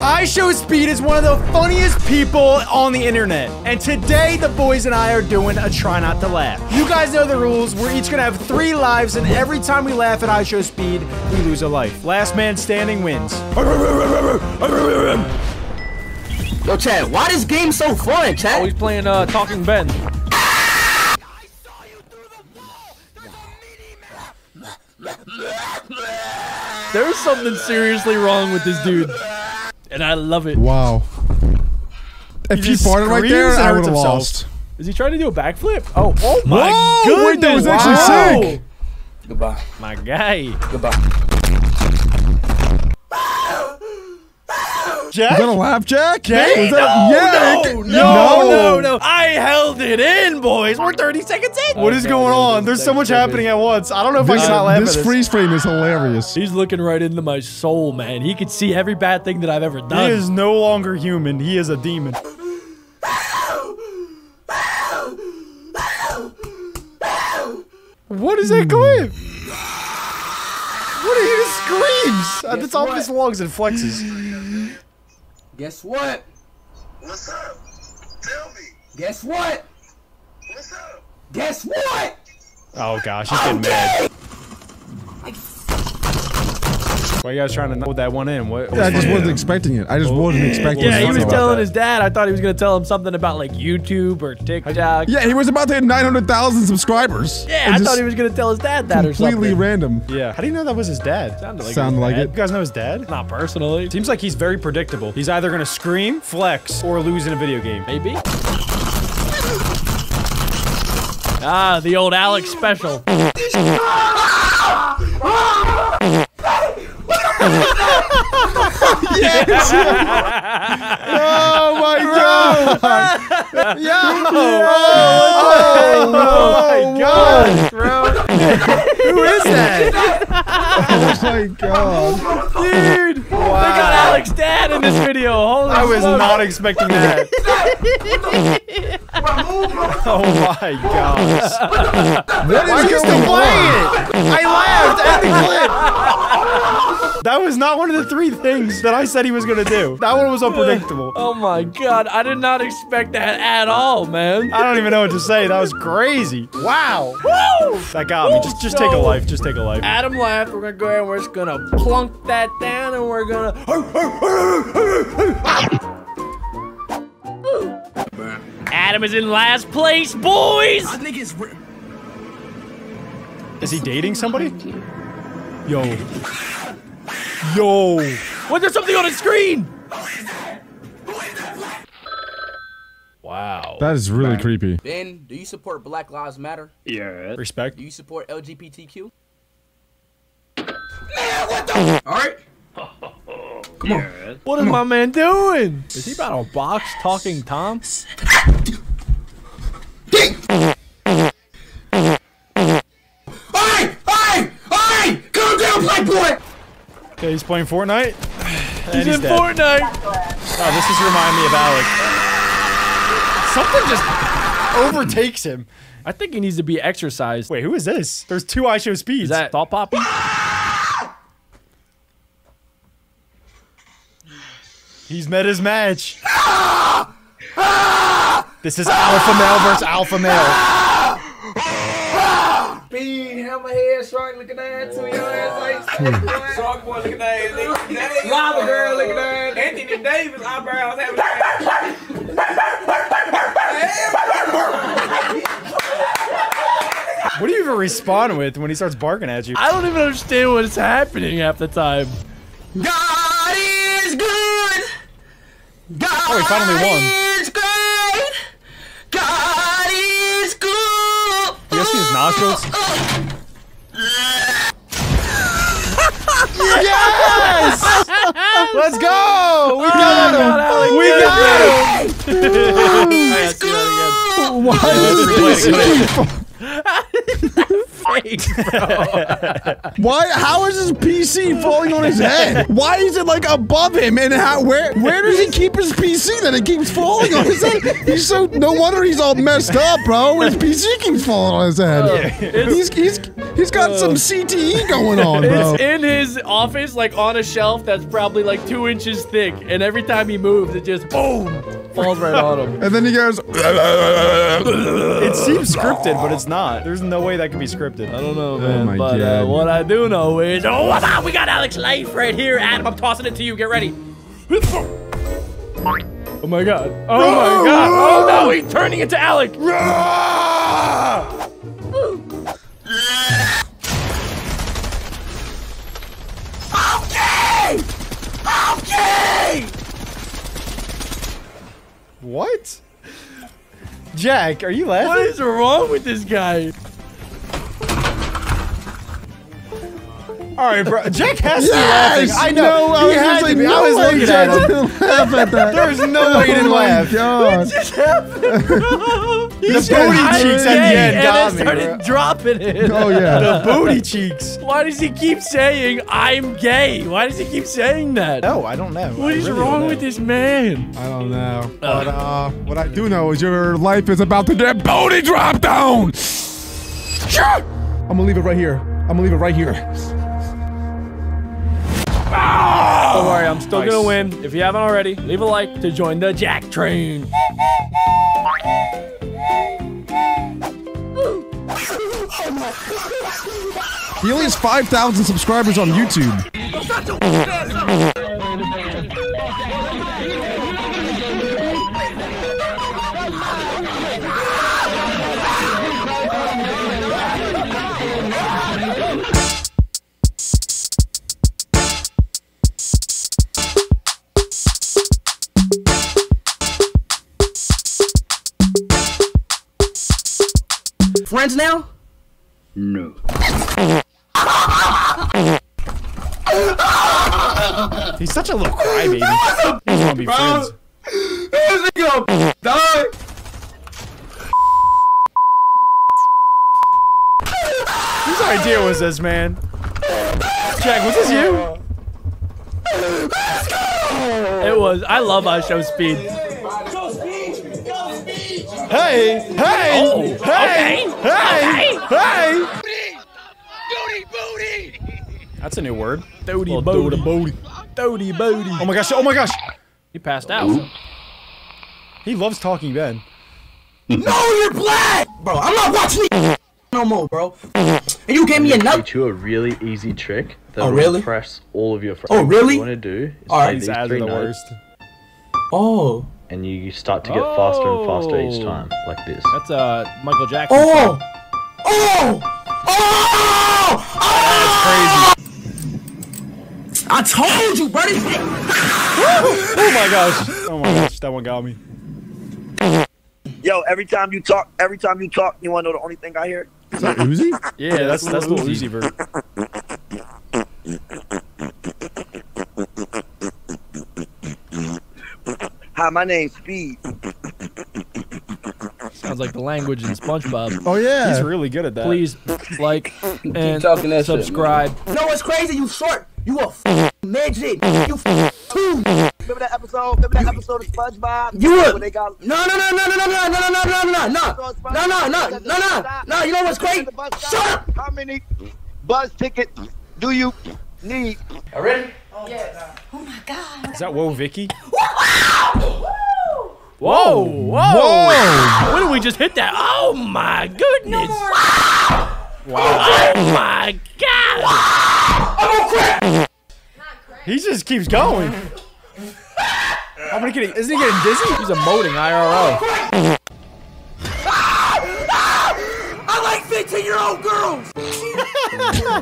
IShowSpeed is one of the funniest people on the internet. And today, the boys and I are doing a try not to laugh. You guys know the rules. We're each gonna have three lives, and every time we laugh at IShowSpeed, we lose a life. Last man standing wins. Yo, Chad, why this game so fun, Chad? Oh, he's playing uh, Talking Ben. There's something seriously wrong with this dude. And I love it. Wow. If he, just farted right there, I would have lost. Is he trying to do a backflip? Oh, oh my Whoa, goodness. wait, that was actually wow. sick. Goodbye. My guy. Goodbye. Jack? Is that a laugh, Jack? Jay? Was that, yeah. No, it- no, no, no. I held it in, boys. We're 30 seconds in. What is going on? There's so much happening at once. I don't know if I can not laugh this at this. freeze frame is hilarious. He's looking right into my soul, man. He could see every bad thing that I've ever done. He is no longer human. He is a demon. What is that clip? What are he just screams at the Guess top of his lungs and flexes? Guess what? What's up? Tell me. Guess what? What's up? Guess what? Oh gosh, he's getting mad. Why are you guys trying to hold that one in? What? I just wasn't expecting it. I just wasn't expecting yeah, it. he was telling that. his dad. I thought he was going to tell him something about like YouTube or TikTok. Yeah, he was about to hit 900,000 subscribers. Yeah, I thought he was going to tell his dad that or something. completely random. Yeah. How do you know that was his dad? Sounded like, Sounded his like dad. You guys know his dad? Not personally. Seems like he's very predictable. He's either gonna scream, flex, or lose in a video game. Maybe. Ah, the old Alex special. Oh my god! yeah! Oh, my gosh, bro. Who is that? Oh my god! Dude, Wow. they got Alec's dad in this video. Holy I was smokes. not expecting that. oh my gosh. What Why are is still playing? I laughed at the clip. That was not one of the three things that I said he was gonna do. That one was unpredictable. Oh my god, I did not expect that at all, man. I don't even know what to say. That was crazy. Wow. That got me. Just just take a life. Just take a life. Adam laughed. We're gonna go ahead and we're just gonna plunk that down and we're gonna. Adam is in last place, boys! Niggas. re- Is he dating somebody? Yo. Yo. What, there's something on the screen! Wow. That is really creepy. Ben, do you support Black Lives Matter? Yeah. Respect. Do you support LGBTQ? Man, what the? All right. Come on. What is my man doing? Is he about to box talking Tom? Hey! Hey! Hey! Calm down, black boy! Okay, he's playing Fortnite. And He's in dead. Fortnite! Oh, this is reminding me of Alex. Something just overtakes him. I think he needs to be exercised. Wait, who is this? There's two IShowSpeeds. Is that Thought Poppy? He's met his match. this is alpha male versus alpha male. Bean, hammerhead, shark looking ass, to your ass like Shark boy looking ass, lava girl looking ass, Anthony Davis eyebrows having What do you even respond with when he starts barking at you? I don't even understand what's happening half the time. God is good. God Oh, he finally won. is great. God is good. You guys see his nostrils? yes! Let's go! We got oh, him! Alex, we good. got him! I gotta see that again. Why is this replay it. face, bro. Why? How is his PC falling on his head? Why is it like above him? And how? Where? Where does he keep his PC that it keeps falling on his head? He's so. No wonder he's all messed up, bro. His PC keeps falling on his head. He's he's he's got oh. some CTE going on, bro. It's in his office, like on a shelf that's probably like two inches thick, and every time he moves, it just boom falls right on him. And then he goes. It seems scripted, but it's not. There's no way that could be scripted. I don't know, man. my but uh, God. what I do know is, oh, what's up? We got Alec's Life right here, Adam. I'm tossing it to you. Get ready. Oh my god. Oh my god. Oh no, he's turning into Alec. What? Jack, are you laughing? What is wrong with this guy? All right, bro. Jack has to Yes! be laughing. I know. No, I he was had gonna to be. no I was looking Jack at him. didn't laugh at that. There's no way he didn't oh laugh. my god. The said, booty cheeks at the end and got me. started bro. dropping it. Oh yeah. The booty cheeks. Why does he keep saying I'm gay? Why does he keep saying that? No, I don't know. What I is really wrong with this man? I don't know. But uh, what I do know is your life is about to get booty dropped down. I'm gonna leave it right here. I'm gonna leave it right here. Don't ah, worry, I'm still Nice. gonna win. If you haven't already, leave a like to join the Jack train. He only has 5,000 subscribers on YouTube. Friends now? He's such a little crybaby. He want to be friends. Whose idea was this, man? Jack, was this you? It was. I love IShowSpeed. Hey, hey, Oh, hey, okay, hey, hey. That's a new word. Doty Little booty. doty booty. Doty booty. Oh my gosh, oh my gosh. He passed out. He loves talking Ben. No, you're black! Bro, I'm not watching it no more, bro. And you gave me a nut. teach you a really easy trick that Oh, will really? impress all of your friends. Oh, really? What you want to do is Alright. These these ads are three the worst. Oh. And you you start to get faster and faster each Oh. time, like this. That's uh Michael Jackson. Oh! Oh! Oh! Oh! Crazy. I told you, buddy. Oh my gosh. Oh my gosh, that one got me. Yo, every time you talk, every time you talk, you wanna know the only thing I hear? Is that Uzi? Yeah, that's that's Lil Lil Uzi. Uzi Hi, my name's Speed. Sounds like the language in SpongeBob. Oh yeah. He's really good at that. Please like and talking that shit, subscribe. No, it's crazy. You short. You a f- midget. You f- two. Remember that episode? Remember that episode of SpongeBob? You a When they got no no no no no no no no no no no no no no no no no no no. You know what's great? Shut up. How many bus tickets do you need? Oh Is that Whoa Vicky? Whoa, whoa, Whoa! When did we just hit that? Oh my goodness! Oh my god! He just keeps going. How many getting? Isn't he getting dizzy? He's emoting IRL. Ah! Ah! Ah! I like 15 year old girls.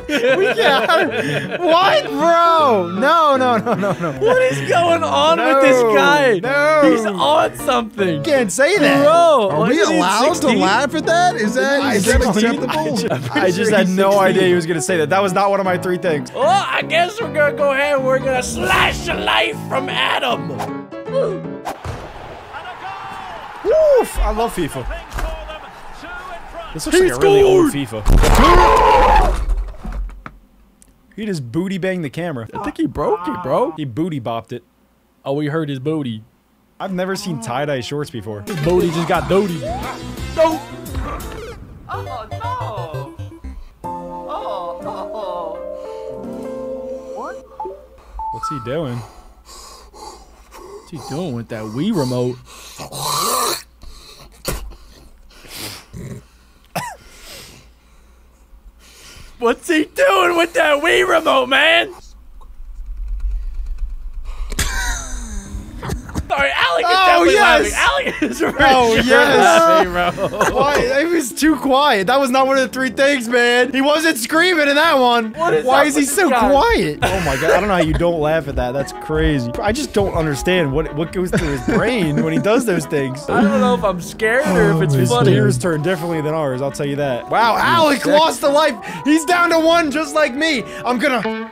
Yeah. what, bro? No, no, no, no, no. What is going on with this guy? no. He's on something. Can't say that. Bro, Are we allowed to laugh at that? Is that is that acceptable? I just, I just had no idea he was gonna say that. That was not one of my three things. Well, I guess we're gonna go ahead and we're gonna slash the life from Adam. Woof! I love FIFA. This looks like a really old FIFA. He just booty banged the camera. I think he broke it, bro. He booty bopped it. Oh, we heard his booty. I've never seen tie dye shorts before. His booty just got doty. Oh no! Oh, What's he doing? What's he doing with that Wii remote? What's he doing with that Wii remote, man? Sorry, Alec is Oh, definitely yes! laughing. Alec is for Oh, sure yes! laughing, bro. Why? It was too quiet. That was not one of the three things, man. He wasn't screaming in that one. What is Why up is he so guy? quiet? Oh my god! I don't know how you don't laugh at that. That's crazy. I just don't understand what what goes through his brain when he does those things. I don't know if I'm scared or if oh, it's His funny. ears turn differently than ours. I'll tell you that. Wow, Alec lost a life. He's down to one, just like me. I'm gonna.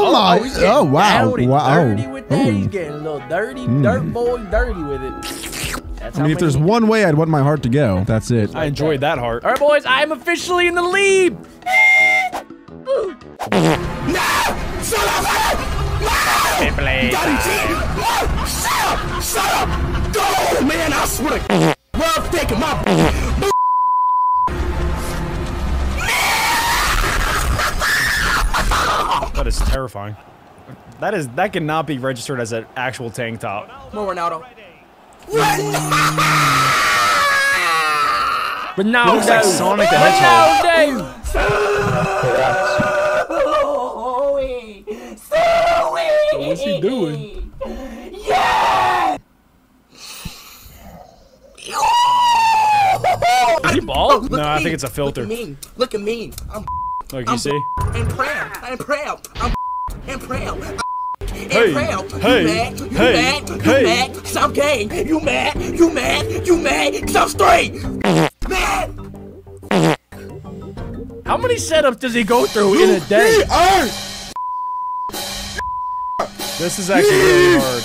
Oh, oh my! Oh, he's getting Oh wow! down and Wow! Dirty with that. He's getting a little dirty, hmm. dirt boy, dirty with it. That's I mean, if there's one way I'd want my heart to go, that's it. I enjoyed that heart. All right, boys, I'm officially in the lead. Shut up! Go, man! I swear to Love taking my That is terrifying. That is that cannot be registered as an actual tank top. Come on, Ronaldo. Ronaldo. looks like Sonic the Hedgehog. Ronaldo. What's he doing? Is he bald? No, I think it's a filter. Look at me. Look at me. I'm Like you see. and proud. I'm proud. I'm and proud. I'm Hey, and proud. hey, you mad? You hey, mad? You hey. mad? Cause I'm gay. You mad? You mad? You mad? Cause I'm straight. Mad. How many setups does he go through in a day? This is actually really hard.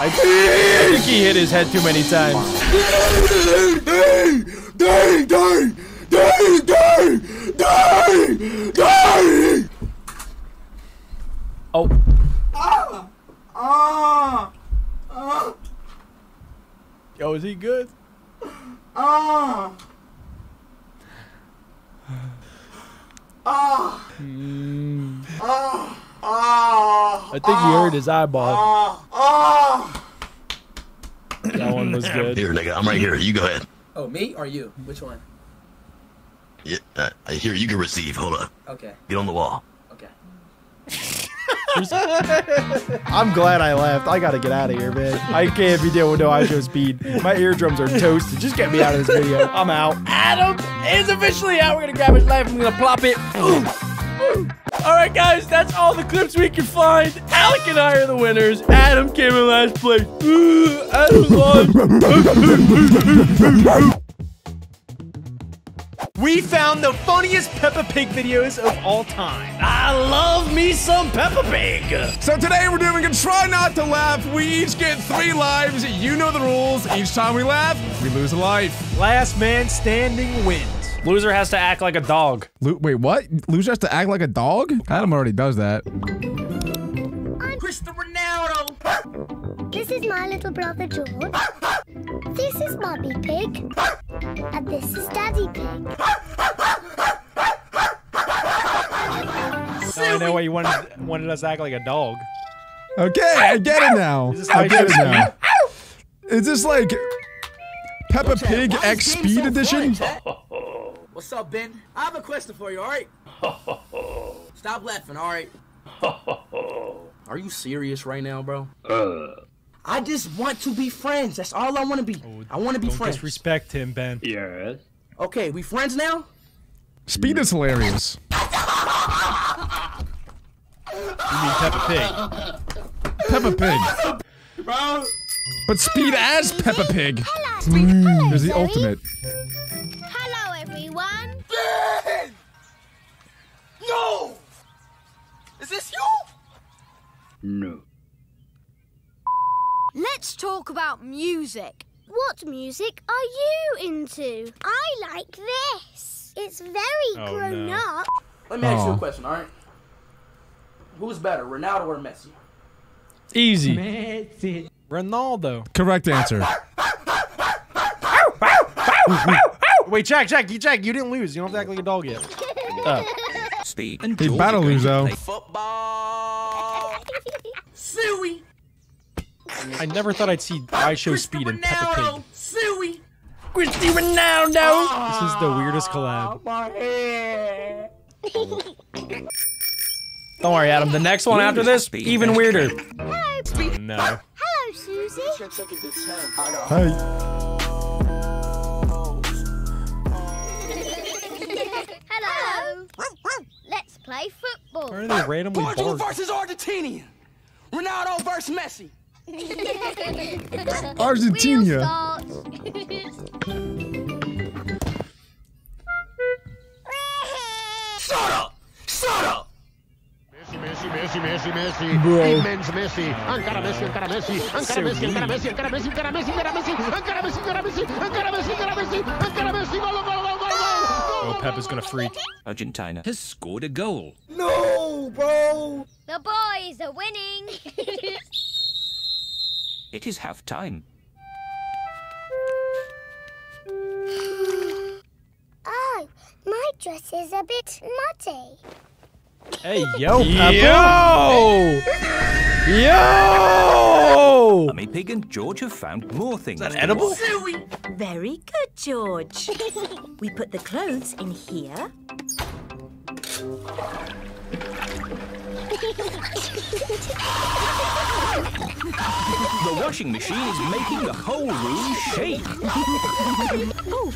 I think he hit his head too many times. Die! Die! Die! Die! Die! Die! Die! Oh, Ah! Ah! yo, is he good? Ah, I think he hurt his ah, eyeball. Ah, that one was good. Here, nigga, I'm right here. You go ahead. Oh, me or you? Which one? Yeah, uh, here, you can receive. Hold up. Okay. Get on the wall. Okay. I'm glad I left. I gotta get out of here, man. I can't be dealing with no ISO speed. My eardrums are toasted. Just get me out of this video. I'm out. Adam is officially out. We're gonna grab his life. I'm gonna plop it. Ooh. All right, guys, that's all the clips we can find. Alec and I are the winners. Adam came in last place. Ooh, Adam lost. We found the funniest Peppa Pig videos of all time. I love me some Peppa Pig. So today we're doing a try not to laugh. We each get three lives. You know the rules. Each time we laugh, we lose a life. Last man standing wins. Loser has to act like a dog. Lo- wait, what? Loser has to act like a dog? Adam already does that. I'm Cristiano Ronaldo. This is my little brother George. This is Mummy Pig. And this is Daddy Pig. I know why you wanted, wanted us to act like a dog. Okay, I get it now. this I get it now. Is this like Peppa Pig X Speed Edition? What's up, Ben? I have a question for you, alright? Stop laughing, alright? Are you serious right now, bro? Uh. I just want to be friends. That's all I want to be. I want to be Don't friends. disrespect him, Ben. Yes. Okay, we friends now? Speed is hilarious. You mean Peppa Pig? Peppa Pig. Bro. But Speed as Peppa Pig Hello. is the Zoe. ultimate. No. Let's talk about music. What music are you into? I like this. It's very Oh, grown no. up. Let me ask you a question, all right? Who's better, Ronaldo or Messi? Easy. Messi. Ronaldo. Correct answer. Wait, Jack, Jack, you, Jack, you didn't lose. You don't have to act like a dog yet. Oh. Speed and He battle lose, though. Football. Suey. I never thought I'd see IShowSpeed and Peppa Pig. Ronaldo. Suey. Cristiano Ronaldo. This is the Ah, weirdest collab. Don't worry, Adam. The next one after this, even weirder. Hello. Oh, no. Hello, Susie. Hey. Hello. Let's play football. Why are they randomly Portugal barking? versus Argentina. Ronaldo versus Messi. Argentina. Shut up! Shut up! Messi, Messi, Messi, Messi. Bro. Immens Messi. Encara Messi, encara Messi. Encara Messi, encara Messi, encara Messi, encara Messi, encara Messi. Encara Messi, encara Messi. Encara Messi, encara Messi. Encara Messi. Gol, gol, gol, gol, gol. Oh, Peppa's gonna freak. Argentina has scored a goal. No, bro! The boys are winning. It is half time. oh, my dress is a bit muddy. Hey, yo, Peppa. Yo! Yo! Mummy Pig and George have found more things. Is that to edible? watch. Very good, George. we put the clothes in here. The washing machine is making the whole room shake. Oh,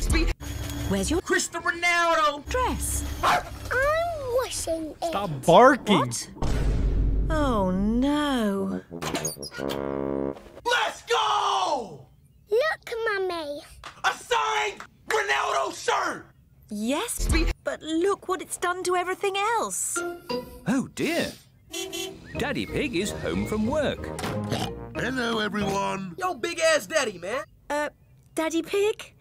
where's your Cristiano Ronaldo. dress? I'm washing it. Stop barking. What? Oh no. Let's go! Look, Mummy. A signed Ronaldo shirt! Yes, but look what it's done to everything else. Oh dear. Daddy Pig is home from work. Hello, everyone. Yo, big ass daddy, man. Uh, Daddy Pig,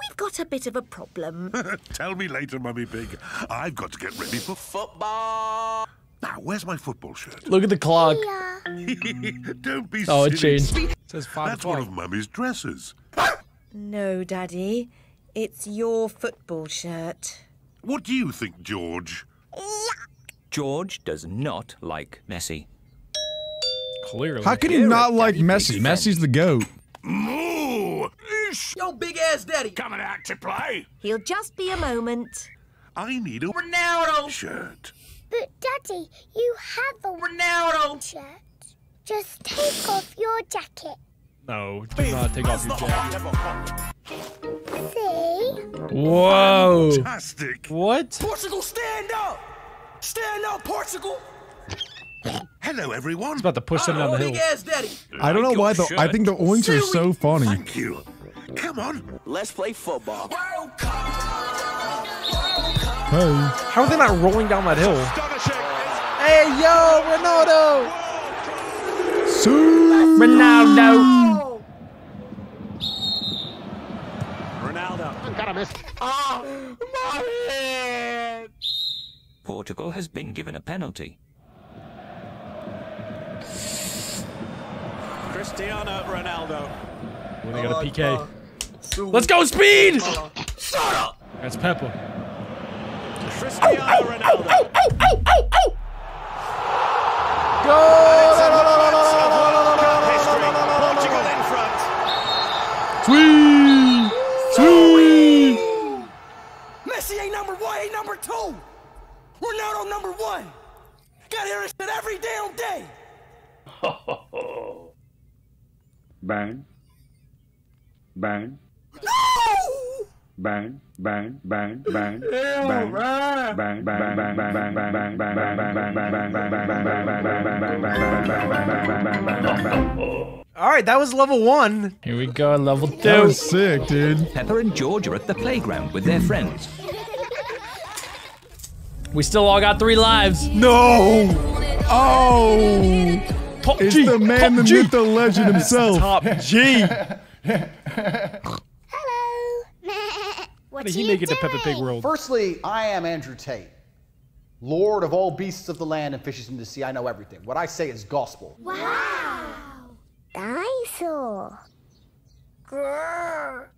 we've got a bit of a problem. Tell me later, Mummy Pig. I've got to get ready for. Football. Now, where's my football shirt? Look at the clock. Don't be Oh, it silly. changed. It says five That's one of Mummy's dresses. no, Daddy, it's your football shirt. What do you think, George? George does not like Messi. Clearly. How can you You're not like Daddy Pig Messi? fan. Messi's the goat. Moo! Ish! Yo, big ass daddy. Coming out to play. He'll just be a moment. I need a Ronaldo. shirt. But, Daddy, you have a Ronaldo. shirt. Just take off your jacket. No, do not take off your jacket. See? Whoa. Fantastic. What? Portugal, stand up! Stand up, Portugal! Hello, everyone. About to push them down the hill. ass daddy. I don't know why, though. I think the oinks are so funny. Thank you. Come on. Let's play football. Hey. How are they not rolling down that hill? Hey, yo, Ronaldo! Su- Ronaldo! Encara Messi. Ah, Portugal has been given a penalty. Cristiano Ronaldo. Well, they got a oh, PK. Let's go, speed! Shut up! That's Peppa. Cristiano Ronaldo. Portugal in front. Sweet! Sweet! Messi ain't number one, ain't number two. Ronaldo number one. Gotta hear this shit every damn day. Burn. Burn. No! Burn. Burn. Burn. Burn. Burn. Burn. Burn. Burn. Burn. Burn. Burn. Burn. Burn. Burn. All right, that was level one. Here we go, level That two. was sick, dude. Peppa and George are at the playground with their friends. We still all got three lives. No! Oh! Top It's G. the man, top the G. myth, the legend himself. Top G. Hello. what How did he make it to Peppa Pig? World? Firstly, I am Andrew Tate, Lord of all beasts of the land and fishes in the sea. I know everything. What I say is gospel. Wow. Dinosaur. Grrr.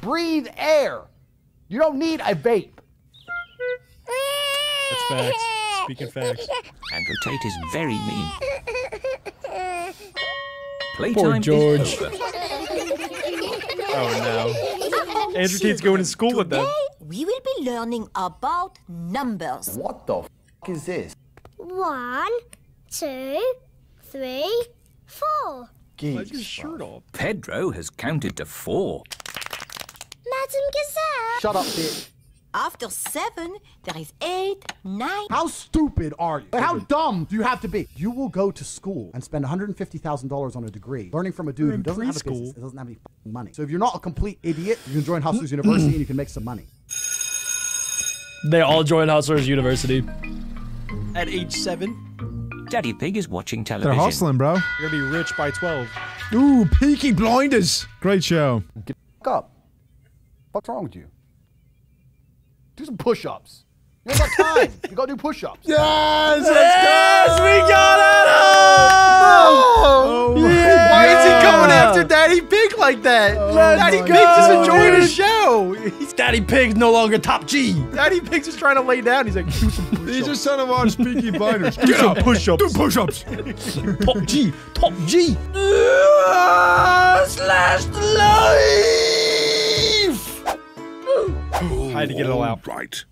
Breathe air. You don't need a vape. That's facts. Speaking facts. Andrew Tate is very mean. Poor Playtime George. is over. Oh no. Andrew Tate's going to school with them. We will be learning about numbers. What the f is this? One, two, three, four. Why's his shirt off? Pedro has counted to four. Madam Gazelle. Shut up, bitch. After seven, there is eight, nine. How stupid are you? How dumb do you have to be? You will go to school and spend $150,000 on a degree, learning from a dude We're who doesn't have a preschool. business, and doesn't have any money. So if you're not a complete idiot, you can join Hustlers University and you can make some money. They all join Hustlers University. At age seven, Daddy Pig is watching television. They're television. hustling, bro. you're gonna be rich by 12. Ooh, Peaky Blinders. Great show. Get up. What's wrong with you? Do some push-ups. You got time. you gotta do push-ups. Yes, Yes, we got it. Oh, yeah! Why is he coming after Daddy Pig like that? Oh, Daddy my Pig's just enjoying dude. the show. He's, Daddy Pig's no longer top G. Daddy Pig's just trying to lay down. He's like, do some push-ups. He's just trying to watch Peaky Blinders. Do some push-ups. Do push-ups. Top G. Top G. slash life. I had to get it all out. Right.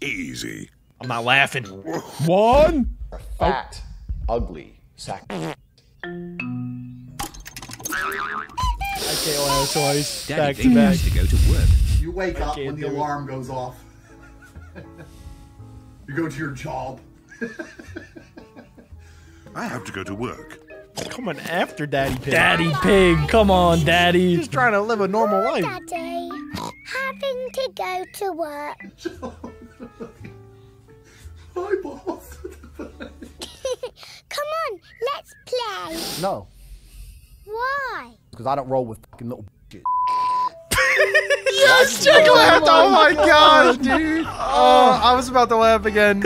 Easy. I'm not laughing. One. Fat, ugly, sack. I can't laugh twice. Daddy Back Pig to back. to go to work. You wake up when the do it. alarm goes off. you go to your job. I have to go to work. Coming after Daddy Pig. Daddy Pig. Come on, Daddy. He's trying to live a normal Oh, life. Daddy. Having to go to work. Hi, boss. Come on, let's play. No, Why? because I don't roll with fucking little bitches. Yes, Chick laughed. Oh my gosh, dude. Oh, I was about to laugh again.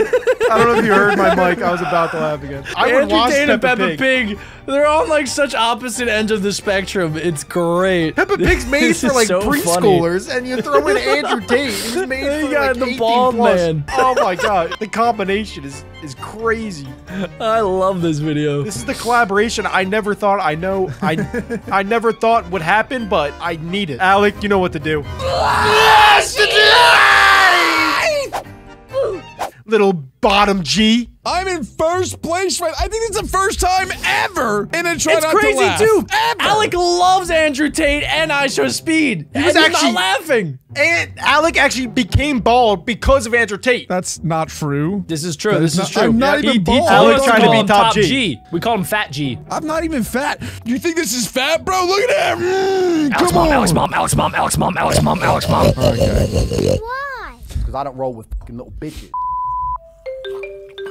I don't know if you heard my mic. I was about to laugh again. I would Andrew watch Tate and Peppa Peppa Pig. Pig. They're on like such opposite ends of the spectrum. It's great. Peppa Pig's made for like so funny. preschoolers, and you throw in Andrew Tate. He's made You for got like the 18 bald plus. man. Oh my god, the combination is is crazy. I love this video. This is the collaboration I never thought I know I I never thought would happen, but I need it. Alec, you know what to do. Little bottom G. I'm in first place right. I think it's the first time ever in a try It's not to crazy laugh. too. Ever. Alec loves Andrew Tate and IShowSpeed. He was and he's actually- not laughing. And Alec actually became bald because of Andrew Tate. That's not true. This is true. That This is is not- true. I'm not He- even he bald. told Alec's us trying to be him top G. We call him Fat G. I'm not even fat. You think this is fat, bro? Look at him. Mm, Alex come mom, on. Alex mom, Alex mom, Alex mom, Alex mom, Alex mom. Why? Because I don't roll with fucking little bitches.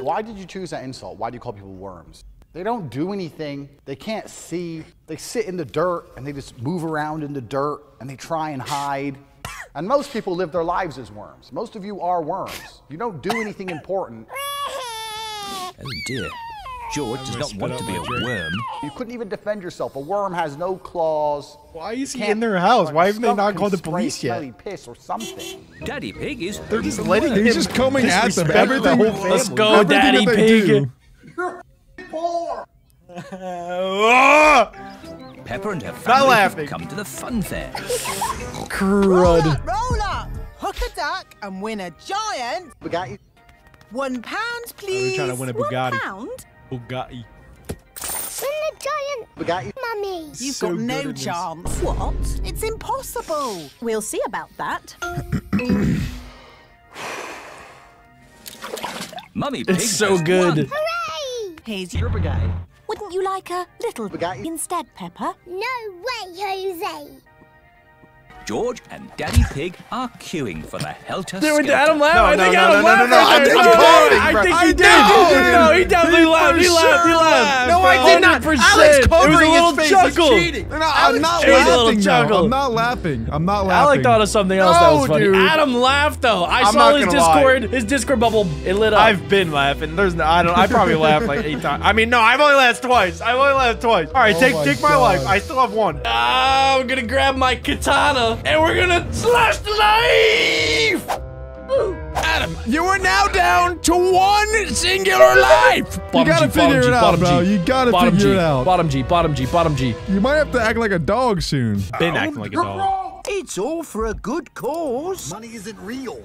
Why did you choose that insult? Why do you call people worms? They don't do anything. They can't see. They sit in the dirt and they just move around in the dirt and they try and hide. And most people live their lives as worms. Most of you are worms. You don't do anything important. Oh dear. George does not want to be a worm. You couldn't even defend yourself. A worm has no claws. Why is he in their house? Why haven't they not called the police yet? piss or something. Daddy Pig is They're just letting him. He's just coming at them. Everything. the. Let's go, Everything Daddy that they Pig. do. Peppa and her family have come to the fun fair. Crud. Roll up, roll up. hook a duck, and win a giant. Bugatti. One pound, Are they please. trying to win a Bugatti? pound? Bugatti. Win the giant Bugatti. mummy. You've So got no at this. chance. What? It's impossible. We'll see about that. Mummy Pig It's so good. won. Hooray! Here's your brigade. Wouldn't you like a little Bugatti. instead, Peppa? No way, Jose. George and Daddy Pig are queuing for the helter Dude, skelter. Adam laughed. No, I no, think no, Adam no, no, laughed. no, no, right I there. didn't No, I think I he did. did. No, he definitely He laughed. He for laughed. He laughed. laughed. No, I did not. 100%. Alex It was a covering little his face is chuckle. cheating. No, no, I'm not It was a little laughing. though. chuckle. I'm not laughing. I'm not laughing. Alec thought of something else that was funny. Adam laughed though. I I'm saw his. Discord. His Discord bubble. It lit up. I've been laughing. There's no, I don't. I probably laughed like eight times. I mean, no, I've only laughed twice. I've only laughed twice. All right, Oh take my take my life. I still have one. Ah, I'm gonna grab my katana and we're gonna slash the knife. Adam, you are now down to one singular life. You gotta G, figure bottom it G, out, bottom bro. G. You gotta bottom figure G, it out. Bottom G, bottom G, bottom G. You might have to act like a dog soon. Been acting like a dog. It's all for a good cause. Money isn't real.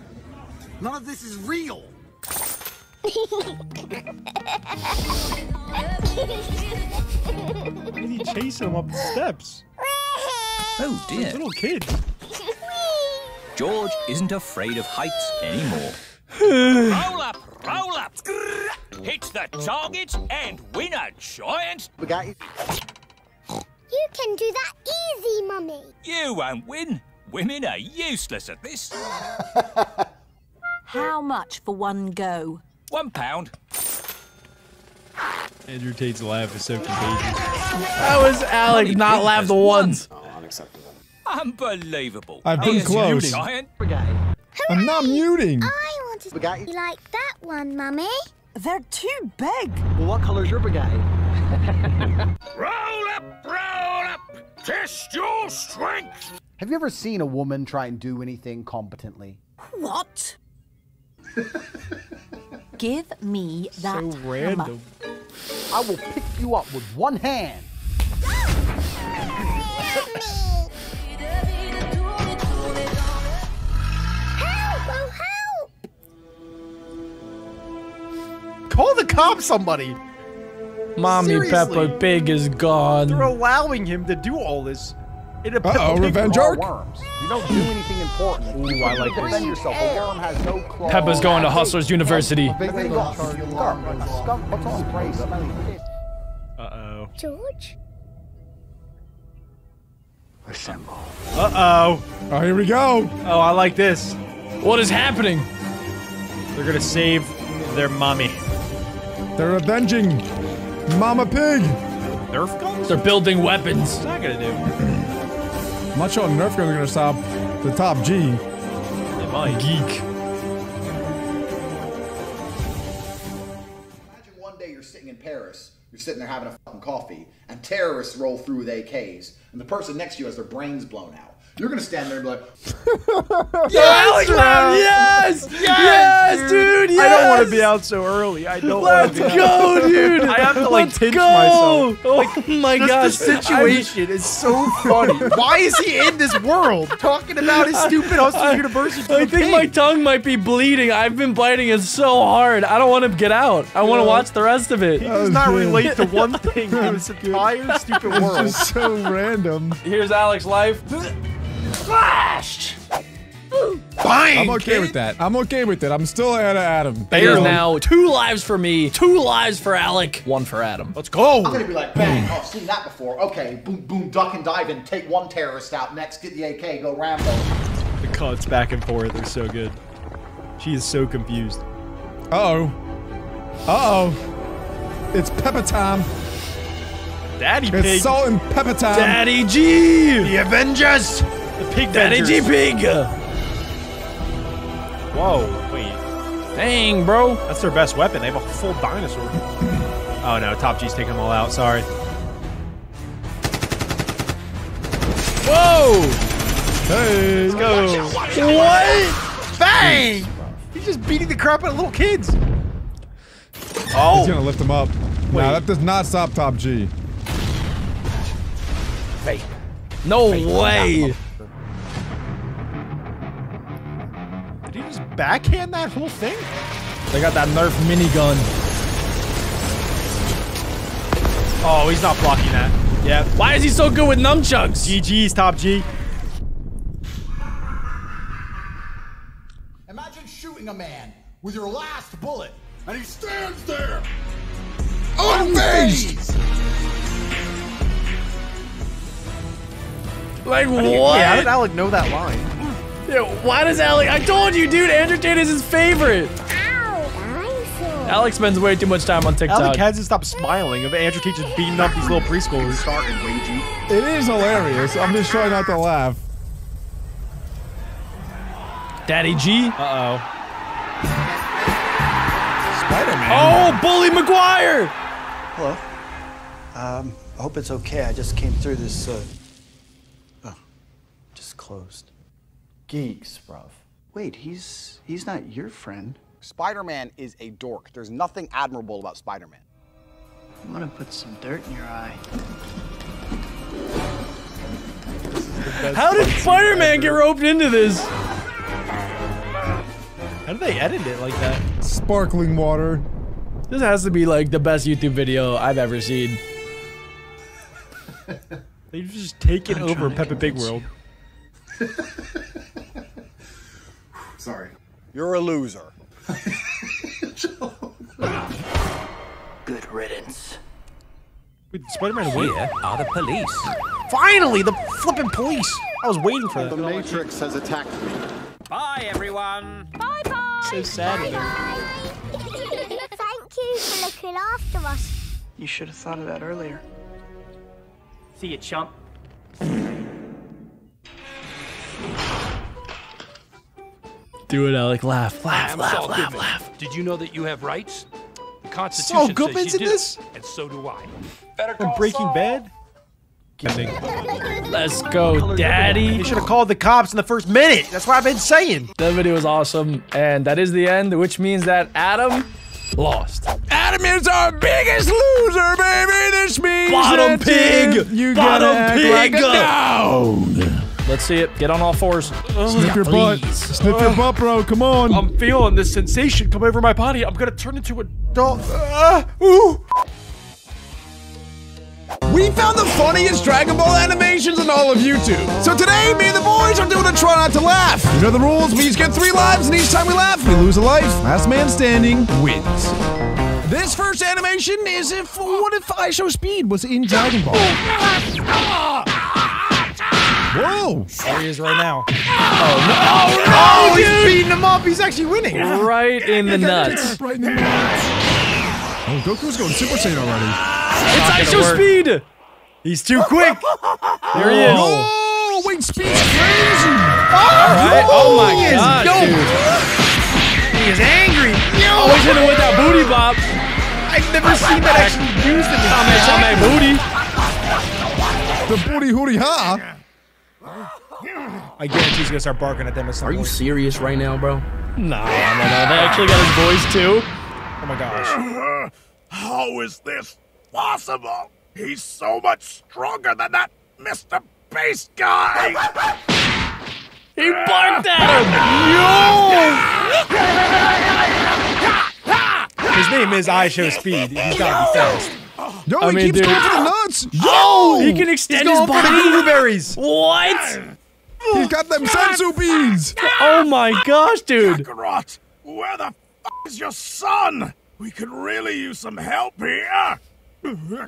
None of this is real. Why is he chasing him up the steps? Oh dear. Little kid. George isn't afraid of heights anymore. roll up, roll up. Hit the target and win a giant. We got you. You can do that easy, Mummy. You won't win. Women are useless at this. How much for one go? One pound. Andrew Tate's laugh is so contagious. That was Alec not laugh the once. Unbelievable. I've been Here's close. Giant. I'm not muting. I want to be like that one, Mummy. They're too big. Well, what colour's your brigade? Roll up, roll up. Test your strength. Have you ever seen a woman try and do anything competently? What? Give me that So hammer. random. I will pick you up with one hand. Ah! Help! Oh, help! Call the cops, somebody. Mommy Seriously. Peppa Pig is gone. They're allowing him to do all this. In a Uh-oh, Peppa Pig revenge arc. Worms. You don't do anything important. Ooh, I like You defend this. yourself. A worm has no claws. Peppa's going to Hustlers University. Big thing off. Assemble. Uh-oh. Oh, here we go. Oh, I like this. What is happening? They're gonna save their mommy. They're avenging Mama Pig. Nerf guns? They're building weapons. What's that gonna do? I'm not sure Nerf guns are gonna stop the top G. It might. Geek. Imagine one day you're sitting in Paris, you're sitting there having a fucking coffee, and terrorists roll through with AKs, and the person next to you has their brains blown out. You're gonna stand there and be like, Yes, man, yes, yes, dude, yes. I don't want to be out so early. I don't Let's want to be go, out. dude. I have to like Let's pinch go. myself. Oh my Just gosh. the situation is so funny. Why is he in this world talking about his stupid Hustlers University? I think my tongue might be bleeding. I've been biting it so hard. I don't want to get out. I want to Yeah. watch the rest of it. He does not oh, relate to one thing in this entire stupid It's world. just so random. Here's Alex's life. Flash! I'm okay with that. I'm okay with it. I'm still ahead of Adam. It is now two lives for me, two lives for Alec, one for Adam. Let's go. I'm gonna be like, bang, oh, I've seen that before. Okay, boom, boom, duck and dive and take one terrorist out. Next, get the AK, go Rambo. The cuts back and forth are so good. She is so confused. Uh-oh. Uh-oh. It's pepper time. Daddy It's Pig. salt and pepper time. Daddy G! The Avengers. The Pig Daddy G Pig! Whoa, wait. Dang, bro. That's their best weapon. They have a full dinosaur. Oh no, Top G's taking them all out. Sorry. Whoa! Hey. Let's go. What? Bang! He's just beating the crap out of little kids. Oh! He's gonna lift him up. Wait. Nah, that does not stop top G. No way. Backhand that whole thing? They got that Nerf minigun. Oh, he's not blocking that. Yeah. Why is he so good with nunchucks? GG's Top G. Imagine shooting a man with your last bullet, and he stands there. Unfazed! Like what? Yeah, how did Alec know that line? Yeah, why does Alec? I told you, dude. Andrew Tate is his favorite. Alex spends way too much time on TikTok. Alec hasn't stopped smiling of Andrew teachers beating up these little preschoolers. Starting, Luigi. It is hilarious. I'm just trying not to laugh. Daddy G. Uh-oh. Spider-Man. Oh, Bully Maguire. Hello. Um, I hope it's okay. I just came through this, uh... Oh, just closed. Geeks, bruv. Wait, he's... he's not your friend. Spider-Man is a dork. There's nothing admirable about Spider-Man. I'm gonna put some dirt in your eye. How did Spider-Man get roped into this? How did they edit it like that? Sparkling water. This has to be like the best YouTube video I've ever seen. They've just taken over Peppa Pig World. Sorry. You're a loser. Good riddance. Wait, Spider-Man win? Here are the police. Finally, the flipping police. I was waiting for The that. Matrix has attacked me. Bye, everyone. Bye bye. So sad. of them. Thank you for looking after us. You should have thought of that earlier. See you, chump. Do it, Alec. Laugh, I laugh, am laugh, Saul laugh, Goodman. laugh. Did you know that you have rights? The Saul Constitution Goodman's says you in do, this? and so do I. And Breaking Bad? Let's go, Daddy. You should have called the cops in the first minute. That's what I've been saying. That video was awesome, and that is the end, which means that Adam lost. Adam is our biggest loser, baby. This means Bottom that, pig. You Bottom gotta act pig. Like a dog. Let's see it. Get on all fours. Snip your butt. Snip your butt, bro. Come on. I'm feeling this sensation come over my body. I'm gonna turn into a dog. Uh, ooh. We found the funniest Dragon Ball animations in all of YouTube. So today, me and the boys are doing a try not to laugh. You know the rules. We each get three lives, and each time we laugh, we lose a life. Last man standing wins. This first animation is if what if IShowSpeed was in Dragon Ball? Whoa! There he is right now. Oh, no. Oh, no! he's beating him up. He's actually winning. Right in the nuts. Right in the nuts. Oh, Goku's going Super Saiyan already. It's Not IShowSpeed. He's too quick. There he is. Oh, wait, Speed's crazy. All right. Oh my He god, dope. dude. He is angry. Oh, he's hitting with that booty bop. I've never seen that actually used in Tame, the tame booty. The booty hooty ha. I guarantee he's gonna start barking at them at some Are you point. serious right now, bro? No, no, no. They actually got his voice too. Oh my gosh. How is this possible? He's so much stronger than that Mr. Beast guy! He barked at His name is IShowSpeed. He's gotta be fast. Yo, I he mean, keeps dude. going for the nuts. Yo! Oh, he can extend He's his going for the body. blueberries. What? He's got them senzu beans. Oh my gosh, dude. Kakarot, where the f is your son? We could really use some help here.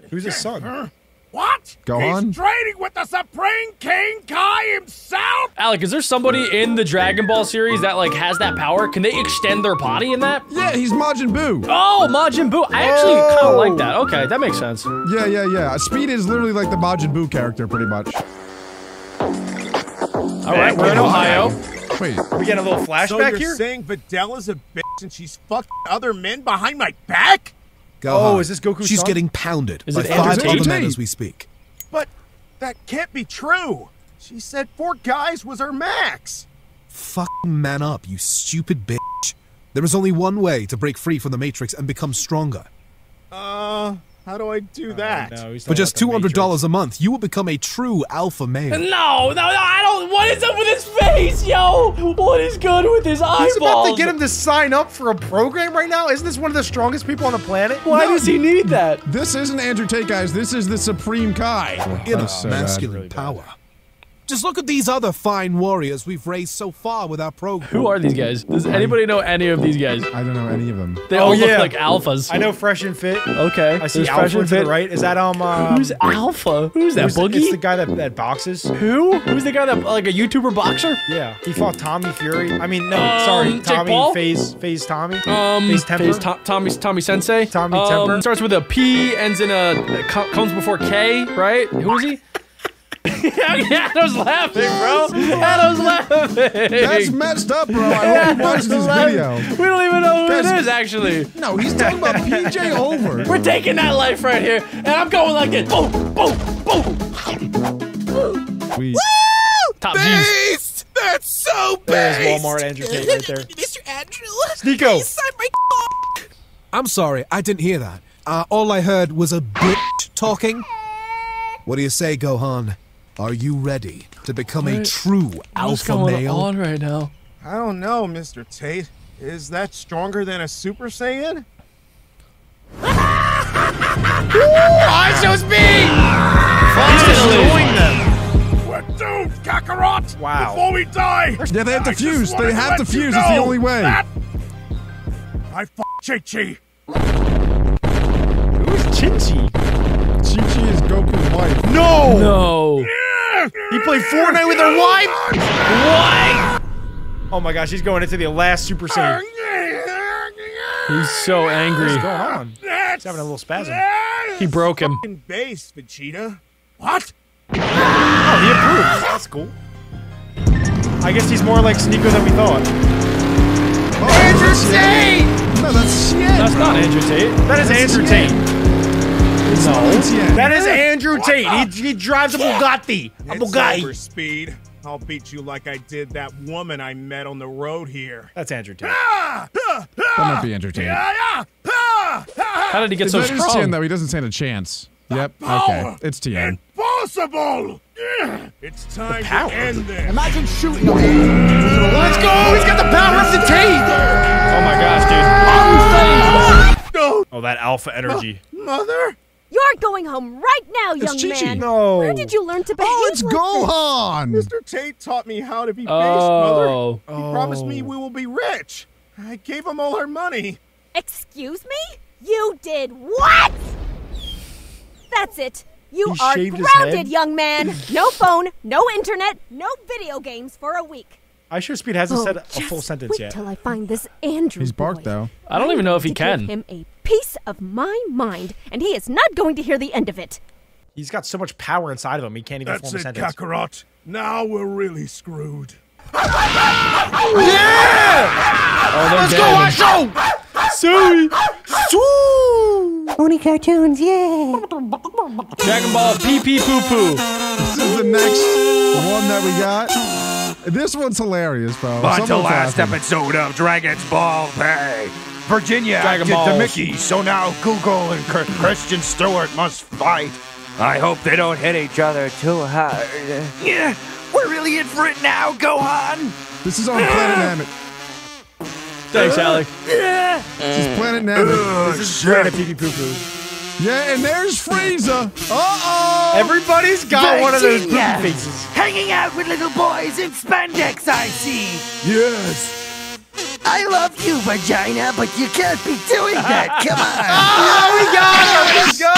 Who's his son? What? Go He's on. training with the Supreme King Kai himself? Alec, is there somebody in the Dragon Ball series that like has that power? Can they extend their body in that? Yeah, he's Majin Buu. Oh, Majin Buu. I actually oh. kind of like that. Okay, that makes sense. Yeah, yeah, yeah. Speed is literally like the Majin Buu character, pretty much. All right, we're in Ohio. Wait, Are We getting a little flashback So flashback you're here? saying Videla's a bitch and she's fucking other men behind my back? Oh, is this Goku? She's son? getting pounded Is by it five Andrew other men as we speak. But that can't be true. She said four guys was her max. Fucking man up, you stupid bitch. There is only one way to break free from the Matrix and become stronger. Uh, how do I do that? No, For just $200 a month, you will become a true alpha male. No, no, no, I don't. What is up with his face, yo? What is good with his eyeballs? He's about to get him to sign up for a program right now. Isn't this one of the strongest people on the planet? Why does he need that? This isn't Andrew Tate, guys. This is the Supreme Kai. Oh, Inner That's so bad. masculine power. Just look at these other fine warriors we've raised so far with our program. Who are these guys? Does anybody know any of these guys? I don't know any of them. They Oh, all yeah. look like alphas. I know Fresh and Fit. Okay. I see there's Alpha Fresh to and the Fit. right. Is that um? um Who's Alpha? Who's that? who's- Boogie? It's the guy that, that boxes. Who? Who's the guy that like a YouTuber boxer? Yeah, he fought Tommy Fury. I mean, no, Um, sorry, Jake Tommy Paul? Phase Phase Tommy. Um, Phase Temper. Phase To- Tommy Tommy Sensei. Tommy um, Temper. Starts with a P, ends in a comes before K, right? Who is he? Adam's laughing, bro. Adam's laughing. That's messed up, bro. I hope he watches this video. We don't even know who it Guys- is, actually. No, he's talking about PJ Over. We're taking that life right here, and I'm going like this. Boom, boom, boom. We. Top G's. That's so There's bad. Walmart Andrew Tate right there. Mr. Andrew. Nico. My I'm sorry, I didn't hear that. Uh, all I heard was a bitch talking. What do you say, Gohan? Are you ready to become a What- true What's alpha going male? on right now? I don't know, Mr. Tate. Is that stronger than a Super Saiyan? I chose speed. He's destroying them. What dude, Kakarot? Wow. Before we die! Yeah, they have to I fuse. They have let to you fuse. It's the only way. that I f Chi-Chi. Who's Chinchi? Chi Chi is Goku's wife. No. No. He played Fortnite with her wife. What? Oh my gosh, he's going into the last Super Saiyan. He's so angry. What's going on? He's having a little spasm. He broke him. In base, Vegeta. What? Oh, he approves. That's cool. I guess he's more like Sneako than we thought. Andrew oh, Tate! No, that's Tien. That's not Andrew Tate. That is That's Andrew Tien. Tate. It's only Tien. That is Andrew Tate. He, he drives a Bugatti. A It's over, Speed. I'll beat you like I did that woman I met on the road here. That's Andrew Tate. Ah! Ah! That might be entertaining. Ah! Ah! Ah! How did he get so that is strong? Tien, though. He doesn't stand a chance. Yep. Okay. It's Tien. Impossible! Yeah, It's time to power. end this. Imagine shooting him. Let's go! He's got the power of the Tate! Oh my gosh, dude. Oh, that alpha energy. mother. You're going home right now, young Chi-Chi. man. No. Where did you learn to oh, behave Oh, it's like Gohan. Mr. Tate taught me how to be based, mother. Oh. He promised me we will be rich. I gave him all our money. Excuse me? You did what? That's it. You He are grounded, young man. No phone, no internet, no video games for a week. I sure Speed hasn't oh, said a Oh, just full sentence wait yet. till I find this Andrew He's barked, boy. though. I don't even know if he To give him a piece of my mind, and he is not going to hear the end of it. He's got so much power inside of him, he can't even That's form a it, sentence. Kakarot. Now we're really screwed. Oh, Let's dead. go, Asho! Sorry. Pony cartoons, yeah. Dragon Ball pee pee poo poo. This is the next one that we got. This one's hilarious, bro. But the Someone's last laughing. episode of Dragon's Ball Pay. Virginia Dragon acted the Balls. Mickey, so now Google and Chr- Christian Stewart must fight. I hope they don't hit each other too hard. Yeah, we're really in for it now, Gohan. This is on Planet Namek. Thanks, Alec. This is Planet Namek. Oh, this is Planet Pee Pee Poo Poo. Yeah, and there's Frieza. Uh-oh. Everybody's got one of those Virginia. poopy faces. Hanging out with little boys in spandex, I see. Yes. I love you, vagina, but you can't be doing that. Come on. Oh, we got him! Let's go!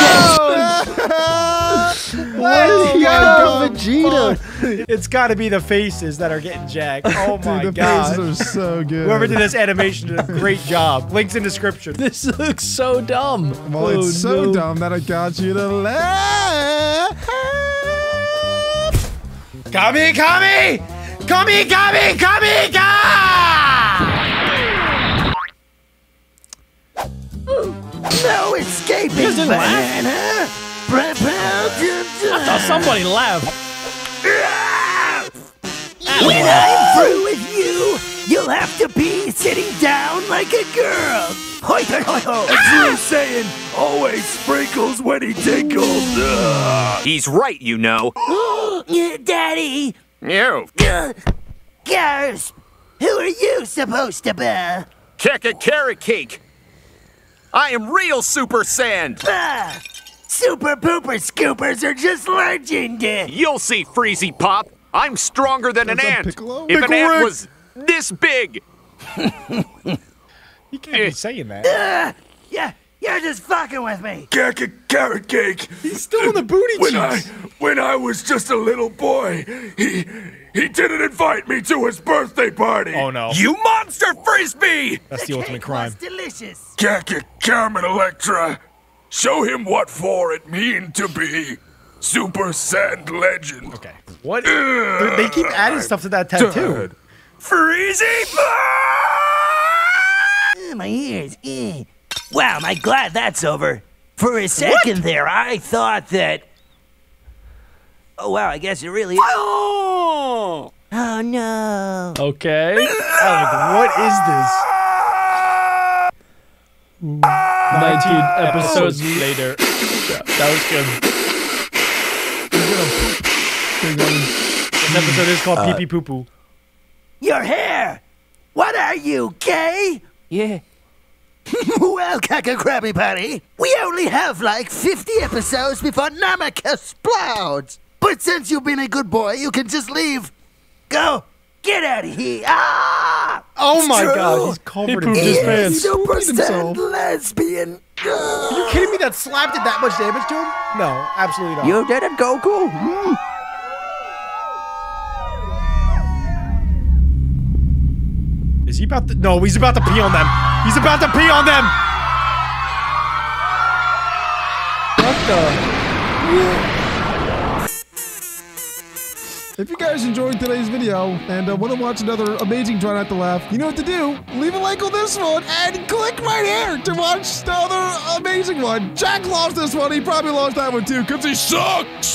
Let's go, Vegeta. It's got to be the faces that are getting jacked. Oh my Dude, the god! faces are so good. Whoever did this animation did a great job. Links in description. This looks so dumb. Well, Oh, it's so no. dumb that I got you to laugh. Kami, Kami! Kami, Kami, Kami, Kami! No escaping, You guys didn't laugh? banana. I thought somebody laughed. When I'm through with you, you'll have to be sitting down like a girl. Hoi, hoi, hoi, hoi. As you were saying, always sprinkles when he tinkles. He's right, you know. Yeah, Daddy. You. Uh, Gasp. Who are you supposed to be? Kick a carrot cake. I am real Super Saiyan. Ah, super pooper scoopers are just legend. You'll see, Freezy Pop. I'm stronger than an ant. Piccolo? If an Pickle ant Rick. was this big. You can't be saying that. Uh, yeah, you're just fucking with me. Carrot, carrot cake. He's still in the booty when I when I was just a little boy, he he didn't invite me to his birthday party. Oh no. You monster frisbee! That's the ultimate crime. delicious. Kaka Carmen Electra, show him what for it mean to be Super Sand Legend. Okay. What? They they keep adding stuff to that tattoo. Freezy! Uh, my ears. eh. Wow, I'm glad that's over. For a second there, I thought that. Oh wow, I guess it really is. Oh, oh no. Okay. Alec, what is this? 19 episodes later. Yeah, that was good. This episode is called Uh, Pee Pee Poo Poo. Your hair. What are you, gay? Yeah. well, Kaka Krabby Patty, we only have like 50 episodes before Namek explodes. But since you've been a good boy, you can just leave. Go. Get out of here. Ah! Oh It's my true. god, he's covered He in pooped his pee. pants. Super Pooped himself. Sand lesbian. Are you kidding me? That slap did that much damage to him? No, absolutely not. You did it, Goku. Hmm. Is he about to? No, he's about to pee on them. He's about to pee on them. What the? If you guys enjoyed today's video and uh, want to watch another amazing Try Not to Laugh, you know what to do. Leave a like on this one and click right here to watch the other amazing one. Jack lost this one. He probably lost that one too because he sucks.